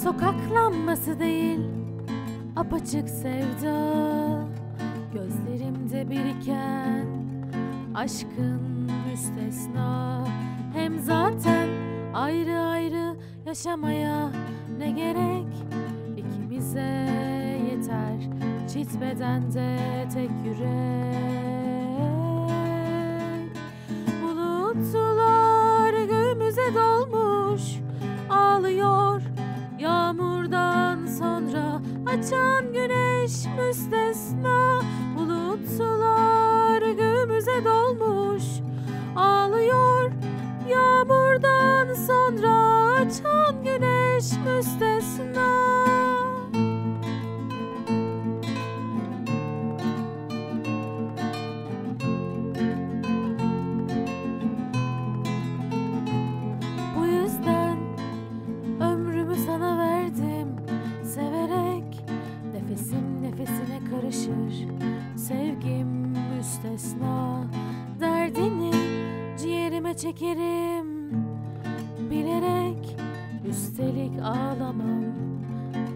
Kırılması değil apaçık sevda. Gözlerimde biriken aşkın müstesna. Hem zaten ayrı ayrı yaşamaya ne gerek? İkimize yeter çift bedende tek yürek açan güneş müstesna Bulutlar göğümüze dolmuş. Ağlıyor Yağmurdan sonra açan güneş müstesna sevgim müstesna Derdini ciğerime çekerim. Bilerek Üstelik ağlamam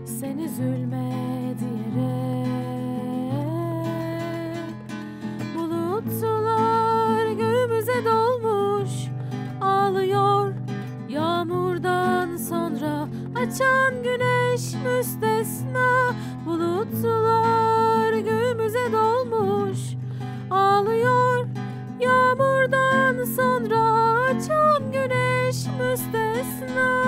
sen üzülme diyerek. Bulutlar göğümüze dolmuş ağlıyor Yağmurdan sonra. Açan güneş müstesna Bulutlar sonra açan güneş müstesna.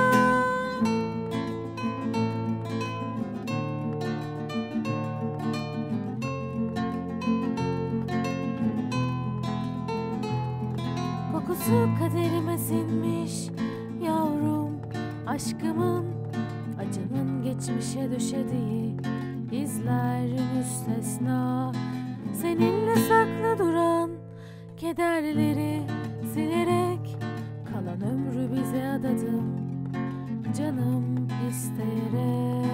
Kokusu kaderime sinmiş yavrum Aşkımın acının geçmişe döşediği izler müstesna. Seninle saklı duran kederleri silerek Kalan ömrü bize adadım canım isteyerek.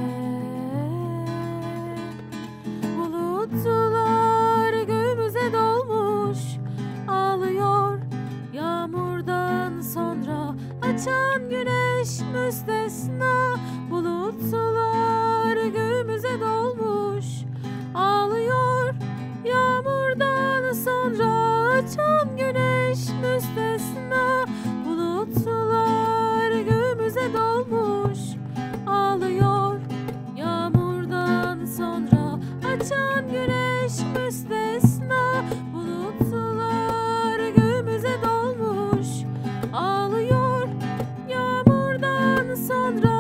Bulutlar göğümüze dolmuş ağlıyor Yağmurdan sonra. Açan güneş müstesna Bulutlar Sandra